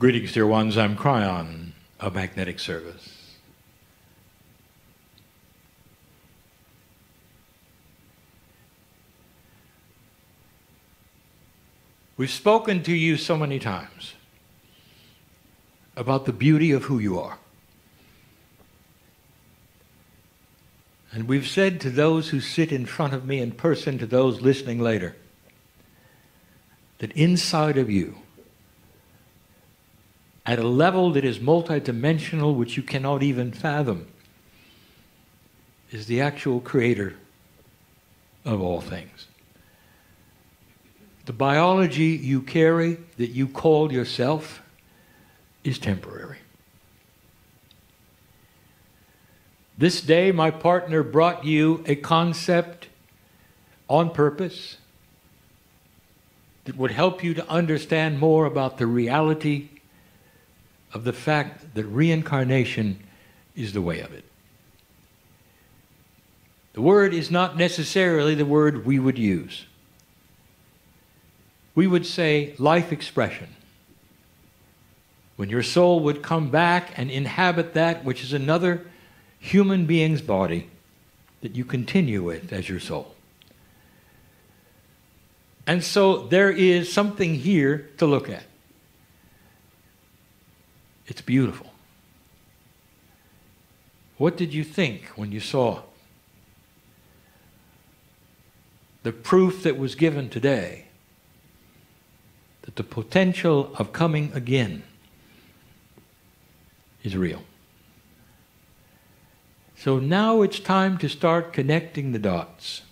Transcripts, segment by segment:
Greetings, dear ones. I'm Kryon of Magnetic Service. We've spoken to you so many times about the beauty of who you are. And we've said to those who sit in front of me in person, to those listening later, that inside of you, at a level that is multidimensional, which you cannot even fathom, is the actual creator of all things. The biology you carry, that you call yourself, is temporary. This day, my partner brought you a concept on purpose that would help you to understand more about the reality of the fact that reincarnation is the way of it. The word is not necessarily the word we would use. We would say life expression. When your soul would come back and inhabit that which is another human being's body that you continue with as your soul. And so there is something here to look at. It's beautiful. What did you think when you saw the proof that was given today that the potential of coming again is real? So now it's time to start connecting the dots.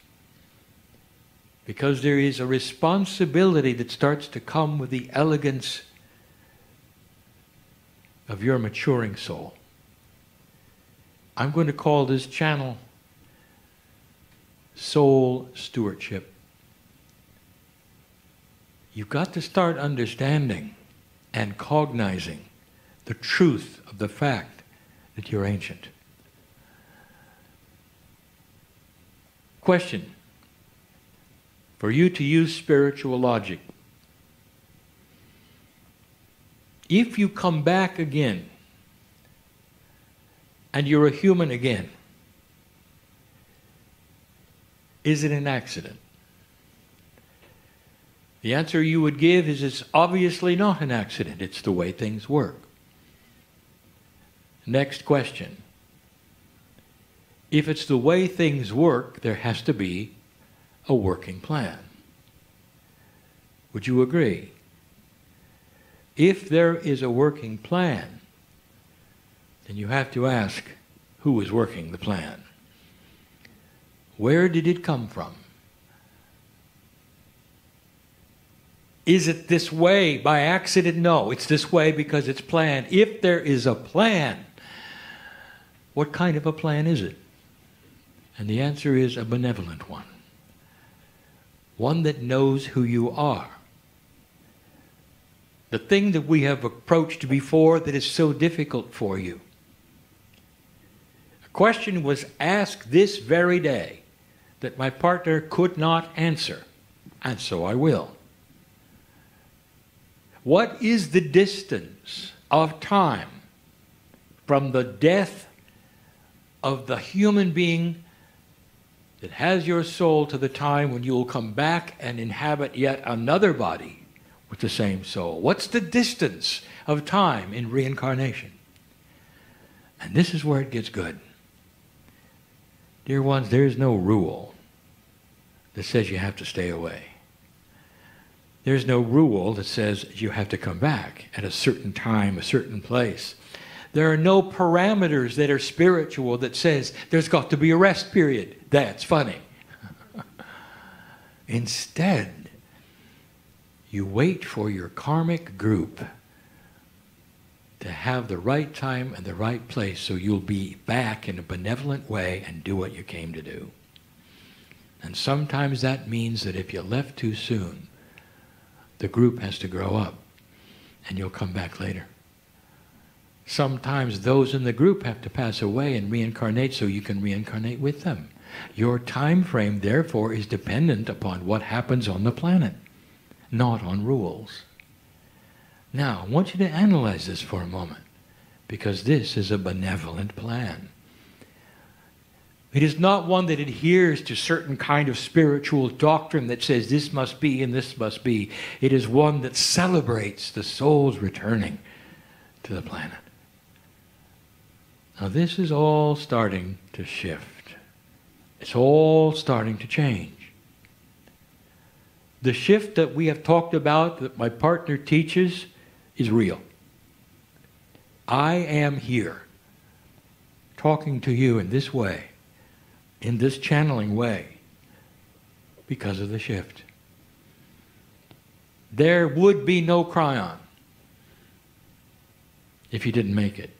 Because there is a responsibility that starts to come with the elegance of your maturing soul. I'm going to call this channel Soul Stewardship. You've got to start understanding and cognizing the truth of the fact that you're ancient. Question For you to use spiritual logic, if you come back again and you're a human again, is it an accident? The answer you would give is it's obviously not an accident. It's the way things work. Next question. If it's the way things work, there has to be a working plan. Would you agree? If there is a working plan, then you have to ask who is working the plan? Where did it come from? Is it this way by accident? No, it's this way because it's planned. If there is a plan, what kind of a plan is it? And the answer is a benevolent one. One that knows who you are the thing that we have approached before that is so difficult for you. A question was asked this very day that my partner could not answer, and so I will. What is the distance of time from the death of the human being that has your soul to the time when you will come back and inhabit yet another body with the same soul? What's the distance of time in reincarnation? And this is where it gets good. Dear ones, there is no rule that says you have to stay away. There's no rule that says you have to come back at a certain time, a certain place. There are no parameters that are spiritual that says there's got to be a rest period. That's funny. Instead, you wait for your karmic group to have the right time and the right place so you'll be back in a benevolent way and do what you came to do. And sometimes that means that if you left too soon, the group has to grow up and you'll come back later. Sometimes those in the group have to pass away and reincarnate so you can reincarnate with them. Your time frame, therefore, is dependent upon what happens on the planet not on rules. Now, I want you to analyze this for a moment because this is a benevolent plan. It is not one that adheres to certain kind of spiritual doctrine that says this must be and this must be. It is one that celebrates the soul's returning to the planet. Now, this is all starting to shift. It's all starting to change. The shift that we have talked about, that my partner teaches, is real. I am here talking to you in this way, in this channeling way, because of the shift. There would be no Kryon if you didn't make it.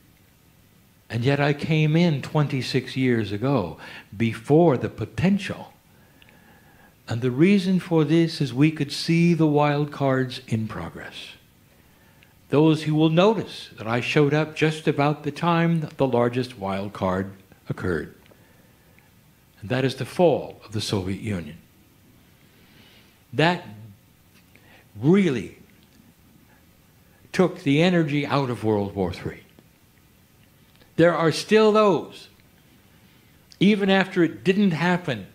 And yet I came in 26 years ago, before the potential. And the reason for this is we could see the wild cards in progress. Those who will notice that I showed up just about the time the largest wild card occurred. And that is the fall of the Soviet Union. That really took the energy out of World War III. There are still those, even after it didn't happen,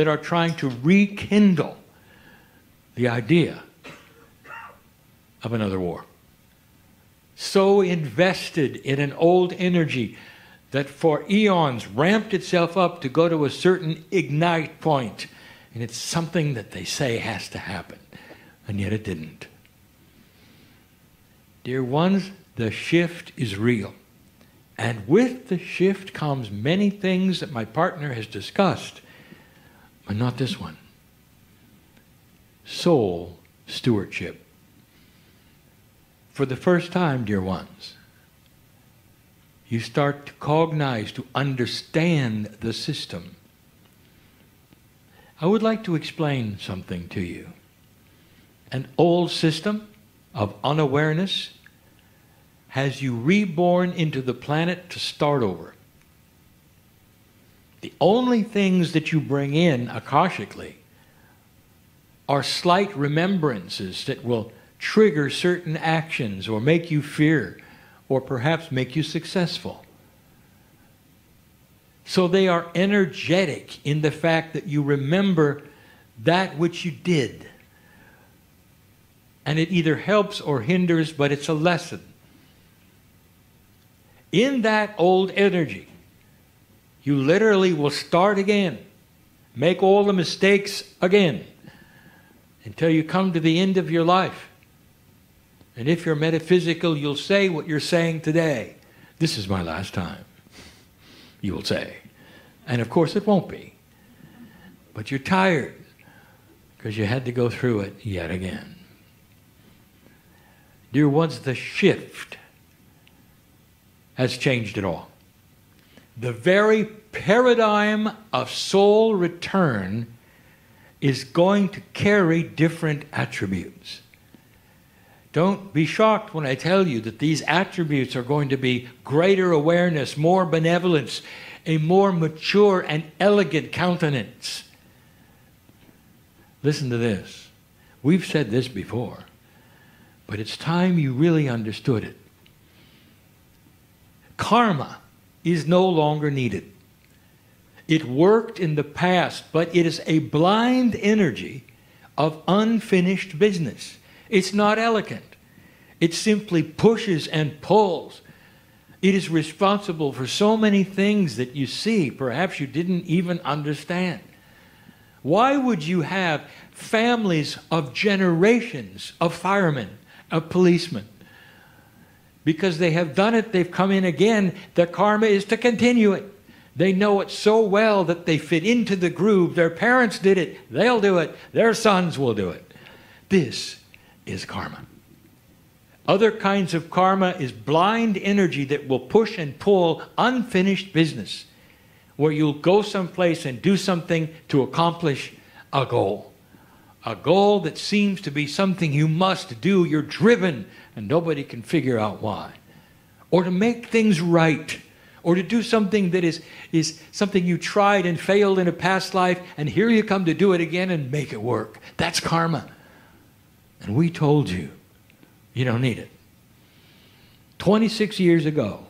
that are trying to rekindle the idea of another war. So invested in an old energy that for eons ramped itself up to go to a certain ignite point, and it's something that they say has to happen, and yet it didn't. Dear ones, the shift is real. And with the shift comes many things that my partner has discussed, but not this one. Soul stewardship. For the first time, dear ones, you start to cognize, to understand the system. I would like to explain something to you. An old system of unawareness has you reborn into the planet to start over. The only things that you bring in akashically are slight remembrances that will trigger certain actions or make you fear or perhaps make you successful. So they are energetic in the fact that you remember that which you did. And it either helps or hinders, but it's a lesson in that old energy, you literally will start again, make all the mistakes again until you come to the end of your life. And if you're metaphysical, you'll say what you're saying today. This is my last time, you will say. And of course, it won't be. But you're tired because you had to go through it yet again. Dear ones, the shift has changed it all. The very paradigm of soul return is going to carry different attributes. Don't be shocked when I tell you that these attributes are going to be greater awareness, more benevolence, a more mature and elegant countenance. Listen to this. We've said this before, but it's time you really understood it karma is no longer needed. It worked in the past, but it is a blind energy of unfinished business. It's not elegant. It simply pushes and pulls. It is responsible for so many things that you see, perhaps you didn't even understand. Why would you have families of generations of firemen, of policemen, because they have done it, they've come in again. The karma is to continue it. They know it so well that they fit into the groove. Their parents did it, they'll do it, their sons will do it. This is karma. Other kinds of karma is blind energy that will push and pull unfinished business, where you'll go someplace and do something to accomplish a goal. A goal that seems to be something you must do. You're driven and nobody can figure out why. Or to make things right, or to do something that is, is something you tried and failed in a past life, and here you come to do it again and make it work. That's karma. And we told you, you don't need it. 26 years ago,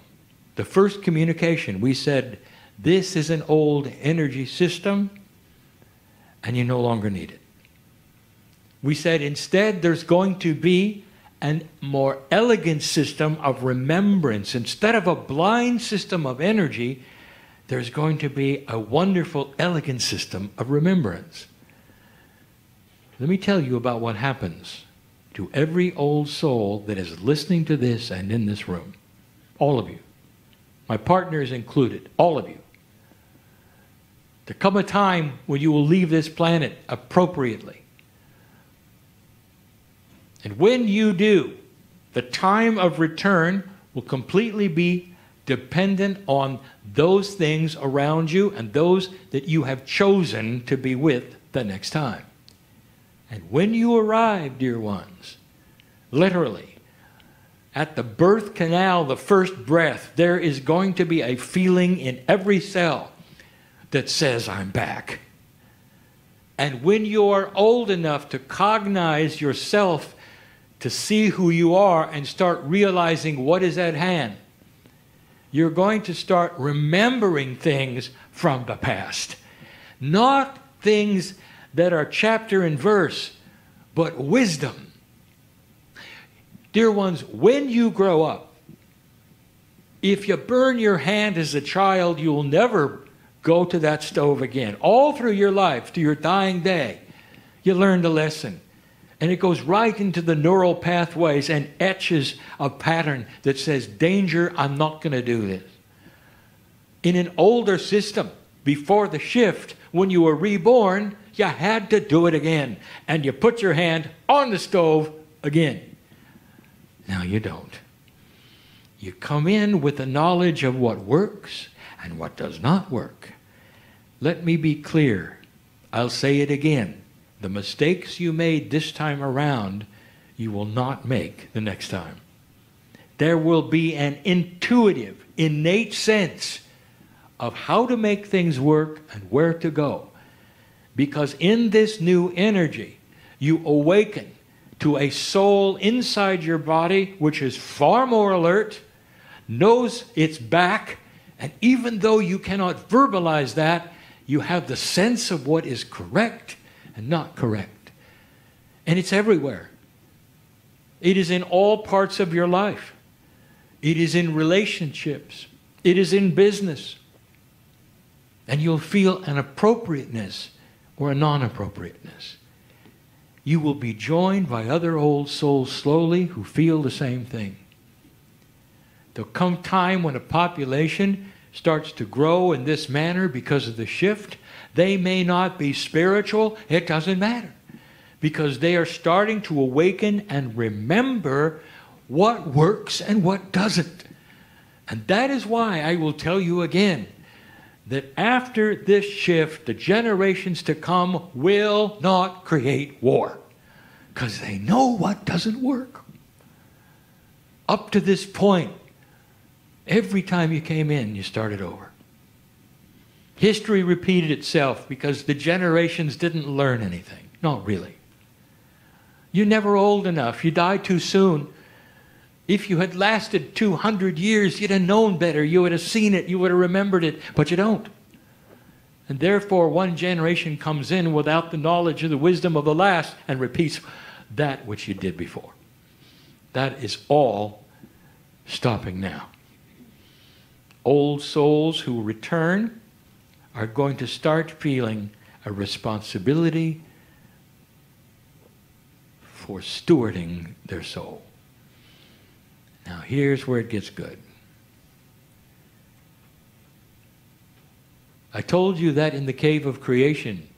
the first communication, we said, This is an old energy system, and you no longer need it. We said instead there's going to be a more elegant system of remembrance. Instead of a blind system of energy, there's going to be a wonderful, elegant system of remembrance. Let me tell you about what happens to every old soul that is listening to this and in this room. All of you. My partners included, all of you. There come a time when you will leave this planet appropriately. And when you do, the time of return will completely be dependent on those things around you and those that you have chosen to be with the next time. And when you arrive, dear ones, literally, at the birth canal, the first breath, there is going to be a feeling in every cell that says, I'm back. And when you're old enough to cognize yourself, to see who you are, and start realizing what is at hand, you're going to start remembering things from the past. Not things that are chapter and verse, but wisdom. Dear ones, when you grow up, if you burn your hand as a child, you will never go to that stove again. All through your life, to your dying day, you learned a lesson. And it goes right into the neural pathways and etches a pattern that says, Danger, I'm not going to do this. In an older system, before the shift, when you were reborn, you had to do it again. And you put your hand on the stove again. Now you don't. You come in with the knowledge of what works and what does not work. Let me be clear. I'll say it again. The mistakes you made this time around, you will not make the next time. There will be an intuitive, innate sense of how to make things work and where to go. Because in this new energy, you awaken to a soul inside your body which is far more alert, knows its back, and even though you cannot verbalize that, you have the sense of what is correct and not correct. And it's everywhere. It is in all parts of your life. It is in relationships. It is in business. And you'll feel an appropriateness or a non appropriateness. You will be joined by other old souls slowly who feel the same thing. There'll come time when a population starts to grow in this manner because of the shift. They may not be spiritual, it doesn't matter. Because they are starting to awaken and remember what works and what doesn't. And that is why I will tell you again that after this shift, the generations to come will not create war because they know what doesn't work. Up to this point, every time you came in, you started over. History repeated itself because the generations didn't learn anything. Not really. You're never old enough. You die too soon. If you had lasted 200 years, you'd have known better. You would have seen it. You would have remembered it. But you don't. And therefore, one generation comes in without the knowledge of the wisdom of the last and repeats that which you did before. That is all stopping now. Old souls who return are going to start feeling a responsibility for stewarding their soul. Now, here's where it gets good. I told you that in the cave of creation,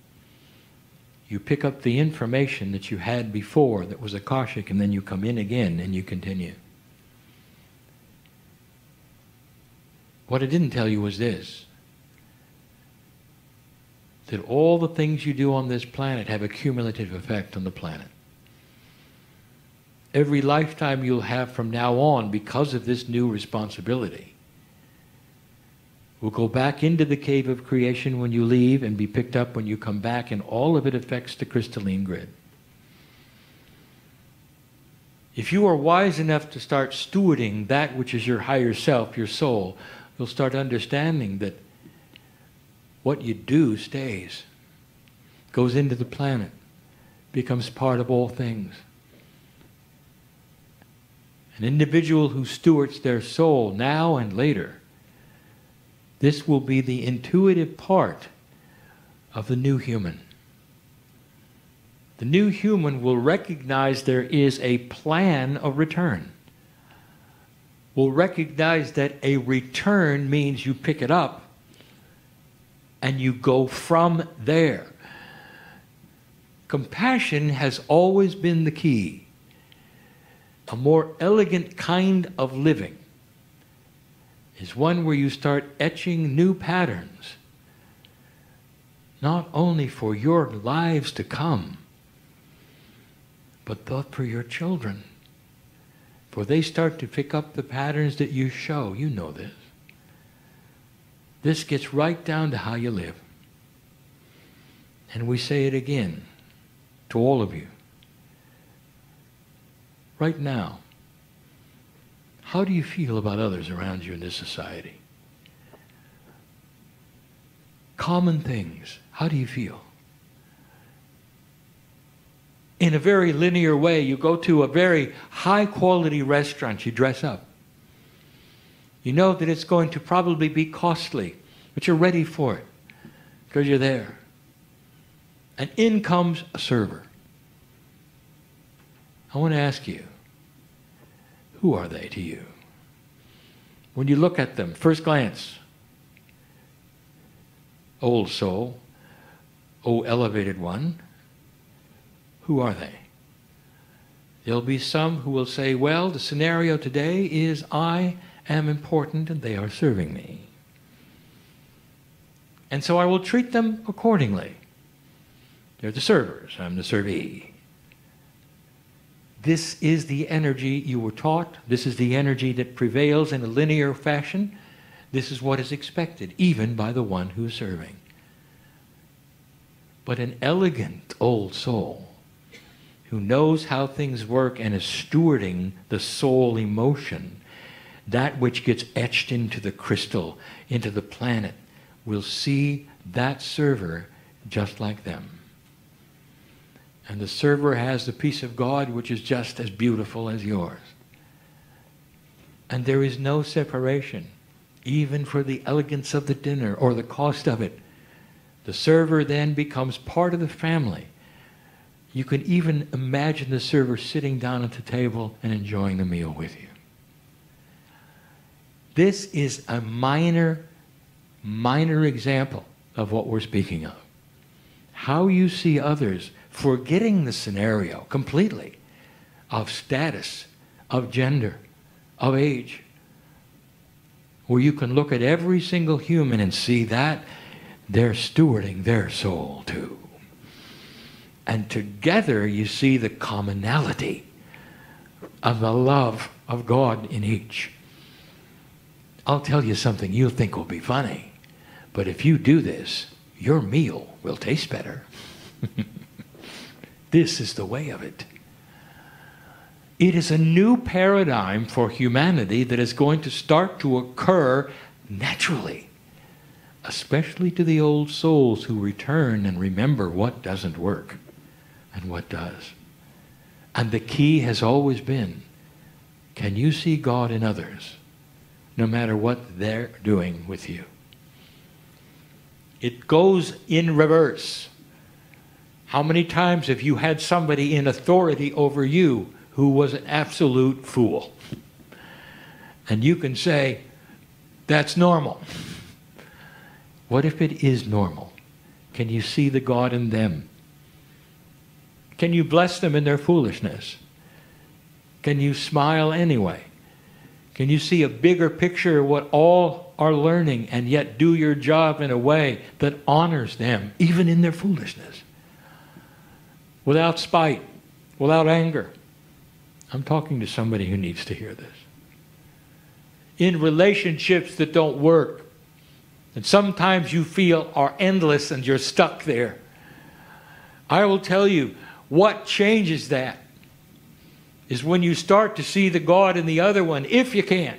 you pick up the information that you had before that was Akashic, and then you come in again and you continue. What I didn't tell you was this that all the things you do on this planet have a cumulative effect on the planet every lifetime you'll have from now on because of this new responsibility. will go back into the cave of creation when you leave and be picked up when you come back, and all of it affects the crystalline grid. If you are wise enough to start stewarding that which is your higher self, your soul, you'll start understanding that what you do stays, goes into the planet, becomes part of all things. An individual who stewards their soul now and later, this will be the intuitive part of the new human. The new human will recognize there is a plan of return. Will recognize that a return means you pick it up and you go from there. Compassion has always been the key. A more elegant kind of living is one where you start etching new patterns, not only for your lives to come, but thought for your children. For they start to pick up the patterns that you show. You know this. This gets right down to how you live. And we say it again to all of you. Right now, how do you feel about others around you in this society? Common things. How do you feel? In a very linear way, you go to a very high quality restaurant, you dress up. You know that it's going to probably be costly, but you're ready for it because you're there. And in comes a server. I want to ask you, who are they to you? When you look at them, first glance, old soul, oh elevated one, who are they? There'll be some who will say, well, the scenario today is I am important and they are serving me. And so I will treat them accordingly. They're the servers, I'm the servee. This is the energy you were taught. This is the energy that prevails in a linear fashion. This is what is expected, even by the one who is serving. But an elegant old soul who knows how things work and is stewarding the soul emotion, that which gets etched into the crystal, into the planet, will see that server just like them. And the server has the peace of God which is just as beautiful as yours. And there is no separation, even for the elegance of the dinner or the cost of it. The server then becomes part of the family. You can even imagine the server sitting down at the table and enjoying the meal with you. This is a minor, minor example of what we're speaking of. How you see others forgetting the scenario completely of status, of gender, of age, where you can look at every single human and see that they're stewarding their soul too. And together you see the commonality of the love of God in each. I'll tell you something you'll think will be funny, but if you do this, your meal will taste better. This is the way of it. It is a new paradigm for humanity that is going to start to occur naturally, especially to the old souls who return and remember what doesn't work and what does. And the key has always been can you see God in others, no matter what they're doing with you? It goes in reverse. How many times have you had somebody in authority over you who was an absolute fool? And you can say, that's normal. What if it is normal? Can you see the God in them? Can you bless them in their foolishness? Can you smile anyway? Can you see a bigger picture of what all are learning and yet do your job in a way that honors them, even in their foolishness? without spite, without anger. I'm talking to somebody who needs to hear this. In relationships that don't work, and sometimes you feel are endless and you're stuck there. I will tell you what changes that is when you start to see the God in the other one, if you can.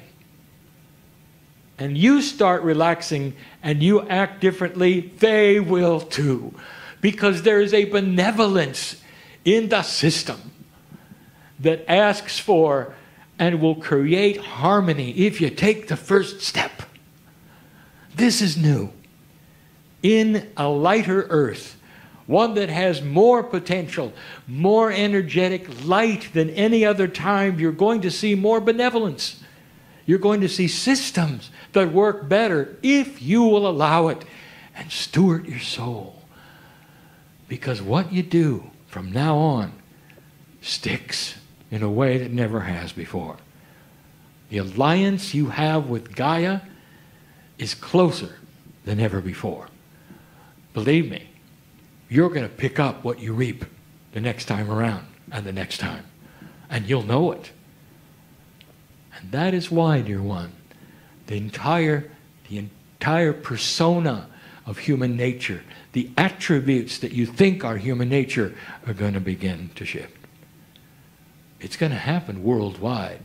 And you start relaxing and you act differently, they will too. Because there is a benevolence in the system that asks for and will create harmony if you take the first step. This is new. In a lighter earth, one that has more potential, more energetic light than any other time, you're going to see more benevolence. You're going to see systems that work better if you will allow it and steward your soul. Because what you do from now on sticks in a way that never has before. The alliance you have with Gaia is closer than ever before. Believe me, you're going to pick up what you reap the next time around and the next time. And you'll know it. And that is why, dear one, the entire, the entire persona of human nature, the attributes that you think are human nature, are going to begin to shift. It's going to happen worldwide.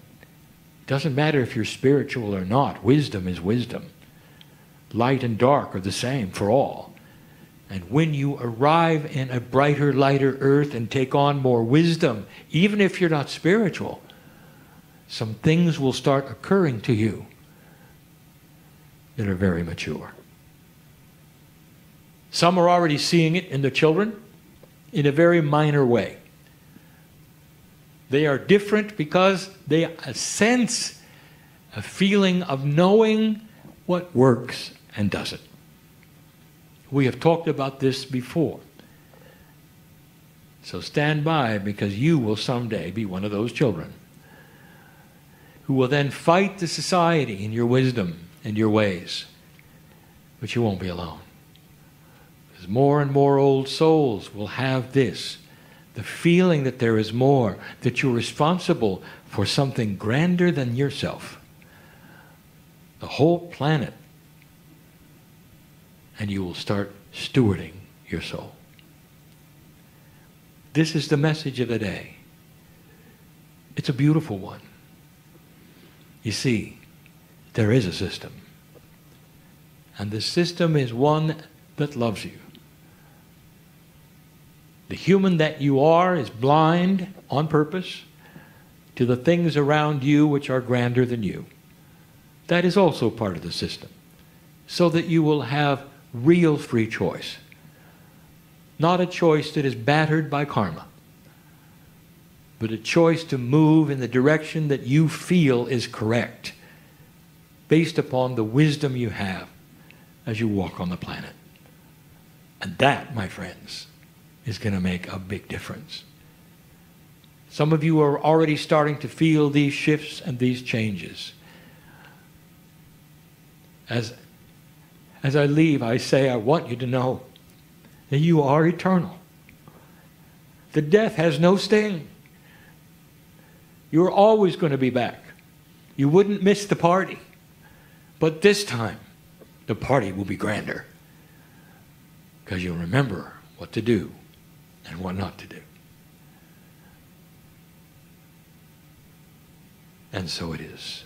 It doesn't matter if you're spiritual or not, wisdom is wisdom. Light and dark are the same for all. And when you arrive in a brighter, lighter earth and take on more wisdom, even if you're not spiritual, some things will start occurring to you that are very mature. Some are already seeing it in the children in a very minor way. They are different because they sense a feeling of knowing what works and doesn't. We have talked about this before. So stand by because you will someday be one of those children who will then fight the society in your wisdom and your ways. But you won't be alone. Because more and more old souls will have this the feeling that there is more, that you're responsible for something grander than yourself. The whole planet and you will start stewarding your soul. This is the message of the day. It's a beautiful one. You see, there is a system. And the system is one that loves you. The human that you are is blind on purpose to the things around you which are grander than you. That is also part of the system. So that you will have real free choice. Not a choice that is battered by karma, but a choice to move in the direction that you feel is correct, based upon the wisdom you have as you walk on the planet. And that, my friends, is going to make a big difference. Some of you are already starting to feel these shifts and these changes. As as I leave, I say, I want you to know that you are eternal. The death has no sting. You're always going to be back. You wouldn't miss the party. But this time, the party will be grander. Because you'll remember what to do and what not to do. And so it is.